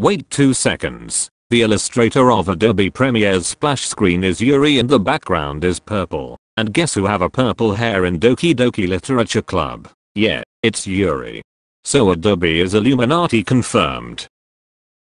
Wait 2 seconds. The illustrator of Adobe Premiere's splash screen is Yuri and the background is purple. And guess who have a purple hair in Doki Doki Literature Club? Yeah, it's Yuri. So Adobe is Illuminati confirmed.